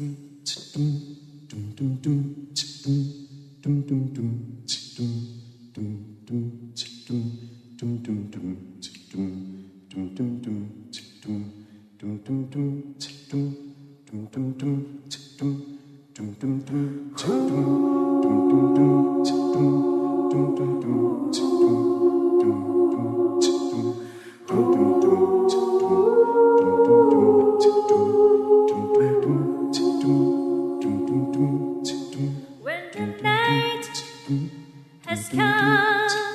둥둥둥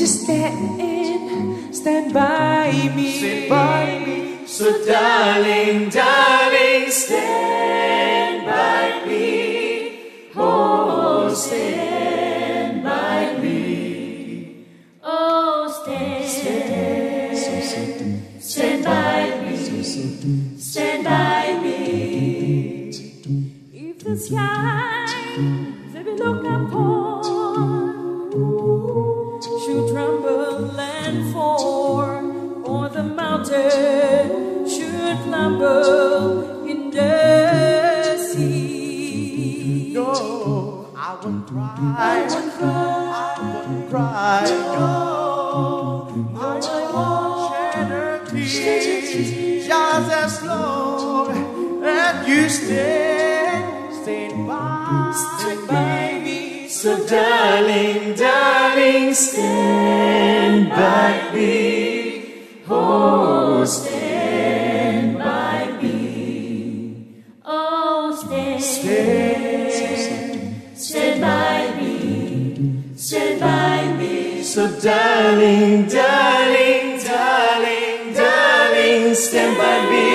you stand, stand by me. Stand by me. So, darling, darling, stand by me. Oh, stand by me. Oh, stand, stand by me, stand by me. If the sky that we look upon and fall, or the mountain should crumble in the sea. No, I won't cry. I won't cry. I won't cry. No, I won't shed a tear. Just as long as you stand, stand by, stand by me. So, darling, darling, having stand by me, oh stand by me, oh stand, stand, stand by me, stand by me. So darling, darling, darling, darling, stand by me.